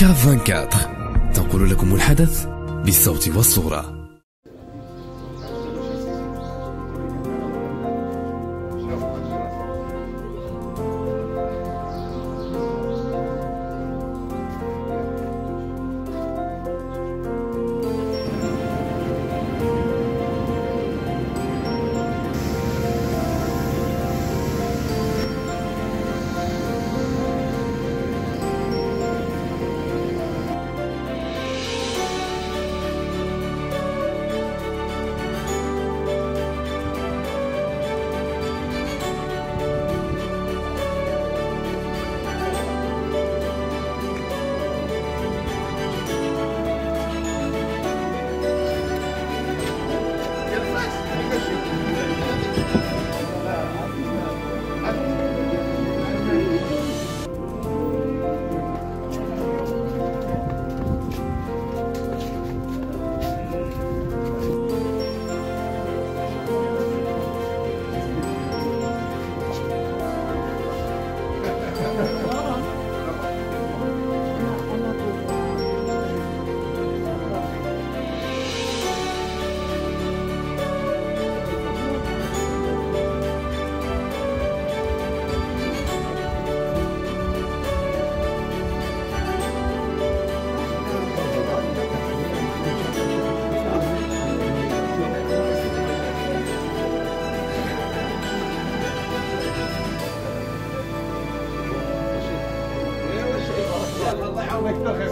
كاف 24 تنقل لكم الحدث بالصوت والصورة. الله يعاونك ترخيص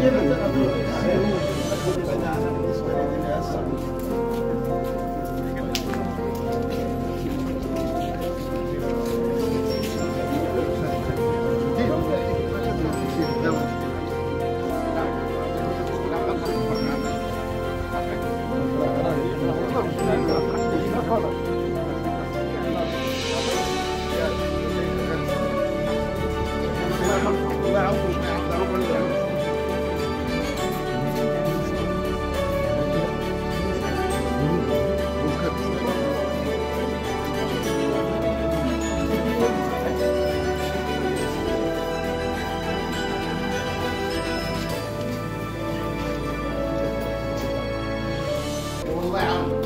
given. loud.